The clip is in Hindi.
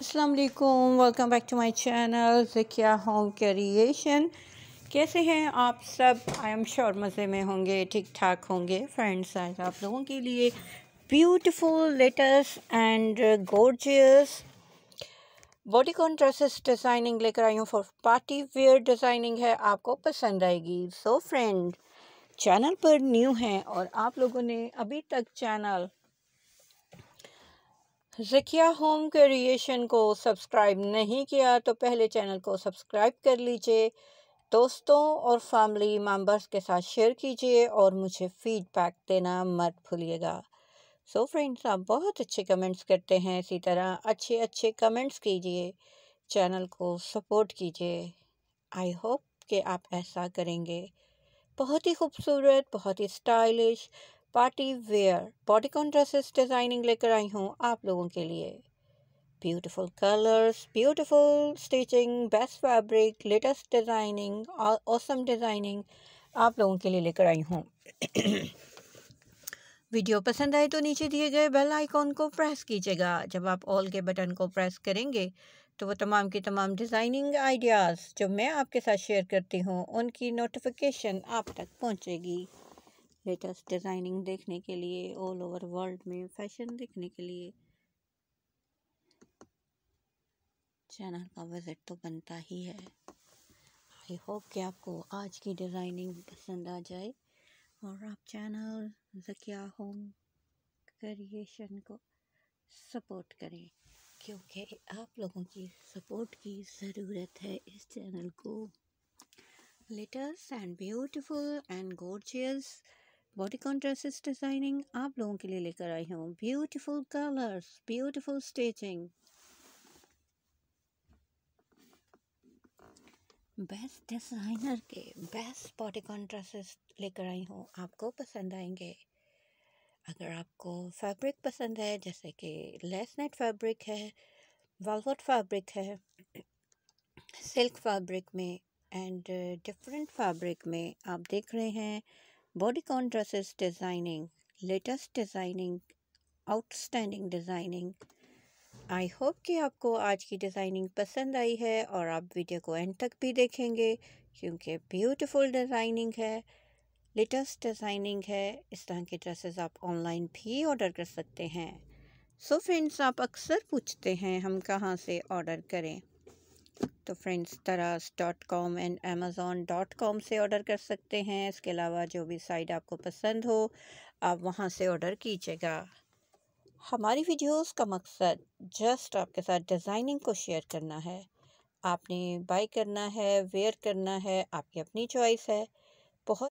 अस्सलाम वालेकुम welcome back to my channel Zakia home creation कैसे हैं आप सब? आई एम श्योर मज़े में होंगे ठीक ठाक होंगे फ्रेंड्स आज आप लोगों के लिए beautiful latest and gorgeous bodycon dresses designing लेकर आई हूँ फॉर पार्टी वेयर डिज़ाइनिंग है, आपको पसंद आएगी। सो so फ्रेंड चैनल पर न्यू हैं और आप लोगों ने अभी तक चैनल ज़किया होम क्रिएशन को सब्सक्राइब नहीं किया तो पहले चैनल को सब्सक्राइब कर लीजिए। दोस्तों और फैमिली मेंबर्स के साथ शेयर कीजिए और मुझे फीडबैक देना मत भूलिएगा। सो फ्रेंड्स, आप बहुत अच्छे कमेंट्स करते हैं, इसी तरह अच्छे अच्छे कमेंट्स कीजिए, चैनल को सपोर्ट कीजिए। आई होप कि आप ऐसा करेंगे। बहुत ही खूबसूरत, बहुत ही stylish party wear bodycon dresses designing लेकर आई हूँ आप लोगों के लिए। Beautiful colours, beautiful stitching, best fabric, latest designing awesome designing आप लोगों के लिए लेकर आई हूँ। वीडियो पसंद आए तो नीचे दिए गए बेल आइकॉन को प्रेस कीजिएगा। जब आप ऑल के बटन को प्रेस करेंगे तो वो तमाम की तमाम डिज़ाइनिंग आइडियाज़ जो मैं आपके साथ शेयर करती हूँ, उनकी नोटिफिकेशन आप तक पहुँचेगी। लेटेस्ट डिज़ाइनिंग देखने के लिए ऑल ओवर वर्ल्ड में फ़ैशन देखने के लिए। चैनल का विज़िट तो बनता ही है। आई होप कि आपको आज की डिज़ाइनिंग पसंद आ जाए। और आप चैनल जकिया होम क्रिएशन को सपोर्ट करें। क्योंकि आप लोगों की सपोर्ट की ज़रूरत है इस चैनल को। Latest and beautiful and gorgeous bodycon dresses designing आप लोगों के लिए लेकर आई हूँ। Beautiful colours beautiful stitching best designer के बेस्ट बॉडीकॉन ड्रेसेस लेकर आई हूँ। आपको पसंद आएँगे। अगर आपको फैब्रिक पसंद है, जैसे कि लेस नेट फैब्रिक है वालवट फैब्रिक है सिल्क फैब्रिक में एंड डिफरेंट फैब्रिक में आप देख रहे हैं bodycon dresses designing latest designing outstanding designing I hope कि आपको आज की डिज़ाइनिंग पसंद आई है और आप वीडियो को एंड तक भी देखेंगे, क्योंकि ब्यूटीफुल डिज़ाइनिंग है लेटेस्ट डिज़ाइनिंग है, इस तरह के ड्रेसेस आप ऑनलाइन भी ऑर्डर कर सकते हैं। सो so फ्रेंड्स आप अक्सर पूछते हैं हम कहाँ से ऑर्डर करें। तो फ्रेंड्स, तरास dot com and Amazon dot com से ऑर्डर कर सकते हैं। इसके अलावा जो भी साइट आपको पसंद हो, आप वहाँ से ऑर्डर कीजिएगा। हमारी वीडियोस का मकसद जस्ट आपके साथ डिज़ाइनिंग को शेयर करना है। आपने बाई करना है, वेयर करना है, आपकी अपनी चॉइस है। बहुत